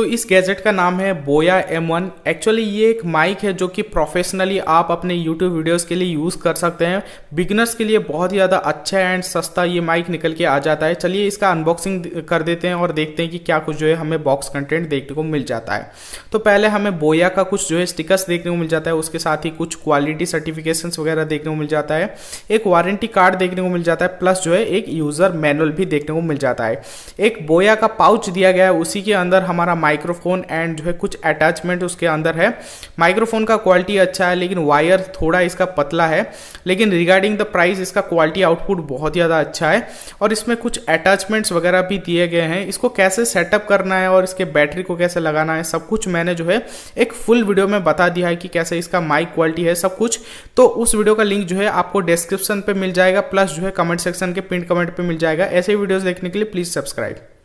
तो इस गैजेट का नाम है बोया एम वन। एक्चुअली ये एक माइक है जो कि प्रोफेशनली आप अपने यूट्यूब वीडियोस के लिए यूज़ कर सकते हैं। बिगनर्स के लिए बहुत ही ज़्यादा अच्छा एंड सस्ता ये माइक निकल के आ जाता है। चलिए इसका अनबॉक्सिंग कर देते हैं और देखते हैं कि क्या कुछ जो है हमें बॉक्स कंटेंट देखने को मिल जाता है। तो पहले हमें बोया का कुछ जो है स्टिकर्स देखने को मिल जाता है। उसके साथ ही कुछ क्वालिटी सर्टिफिकेशन वगैरह देखने को मिल जाता है। एक वारंटी कार्ड देखने को मिल जाता है। प्लस जो है एक यूज़र मैनुअल भी देखने को मिल जाता है। एक बोया का पाउच दिया गया है। उसी के अंदर हमारा माइक्रोफोन एंड जो है कुछ अटैचमेंट उसके अंदर है। माइक्रोफोन का क्वालिटी अच्छा है, लेकिन वायर थोड़ा इसका पतला है। लेकिन रिगार्डिंग द प्राइस इसका क्वालिटी आउटपुट बहुत ज़्यादा अच्छा है। और इसमें कुछ अटैचमेंट्स वगैरह भी दिए गए हैं। इसको कैसे सेटअप करना है और इसके बैटरी को कैसे लगाना है, सब कुछ मैंने जो है एक फुल वीडियो में बता दिया है कि कैसे इसका माइक क्वालिटी है, सब कुछ। तो उस वीडियो का लिंक जो है आपको डिस्क्रिप्शन पे मिल जाएगा प्लस जो है कमेंट सेक्शन के पिन कमेंट पे मिल जाएगा। ऐसे वीडियोस देखने के लिए प्लीज़ सब्सक्राइब